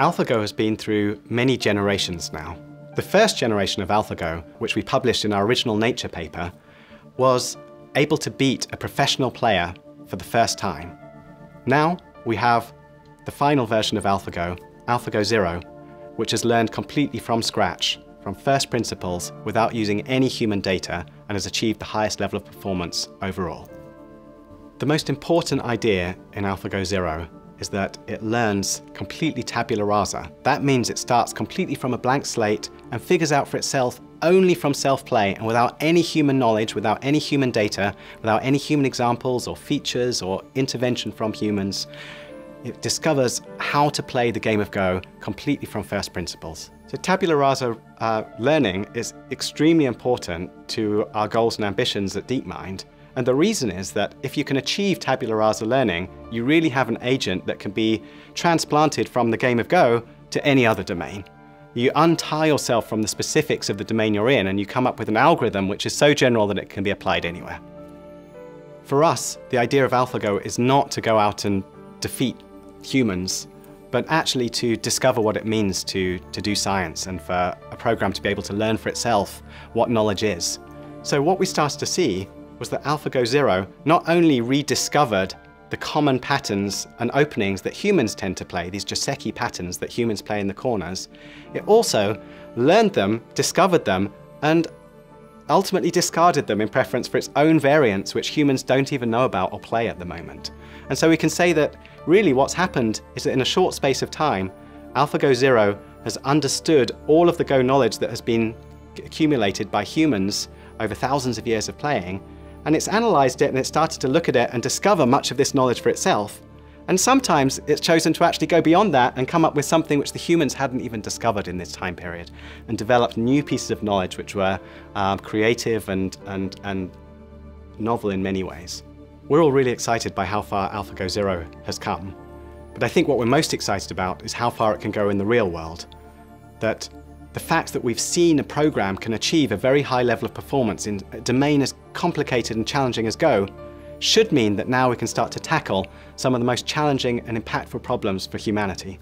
AlphaGo has been through many generations now. The first generation of AlphaGo, which we published in our original Nature paper, was able to beat a professional player for the first time. Now we have the final version of AlphaGo, AlphaGo Zero, which has learned completely from scratch, from first principles, without using any human data, and has achieved the highest level of performance overall. The most important idea in AlphaGo Zero is that it learns completely tabula rasa. That means it starts completely from a blank slate and figures out for itself only from self-play and without any human knowledge, without any human data, without any human examples or features or intervention from humans. It discovers how to play the game of Go completely from first principles. So tabula rasa uh, learning is extremely important to our goals and ambitions at DeepMind and the reason is that if you can achieve tabula rasa learning, you really have an agent that can be transplanted from the game of Go to any other domain. You untie yourself from the specifics of the domain you're in and you come up with an algorithm which is so general that it can be applied anywhere. For us, the idea of AlphaGo is not to go out and defeat humans, but actually to discover what it means to, to do science and for a program to be able to learn for itself what knowledge is. So what we started to see was that AlphaGo Zero not only rediscovered the common patterns and openings that humans tend to play, these Joseki patterns that humans play in the corners, it also learned them, discovered them, and ultimately discarded them in preference for its own variants, which humans don't even know about or play at the moment. And so we can say that really what's happened is that in a short space of time, AlphaGo Zero has understood all of the Go knowledge that has been accumulated by humans over thousands of years of playing and it's analysed it and it started to look at it and discover much of this knowledge for itself. And sometimes it's chosen to actually go beyond that and come up with something which the humans hadn't even discovered in this time period and developed new pieces of knowledge which were um, creative and, and, and novel in many ways. We're all really excited by how far AlphaGo Zero has come. But I think what we're most excited about is how far it can go in the real world. That the fact that we've seen a program can achieve a very high level of performance in a domain as complicated and challenging as Go should mean that now we can start to tackle some of the most challenging and impactful problems for humanity.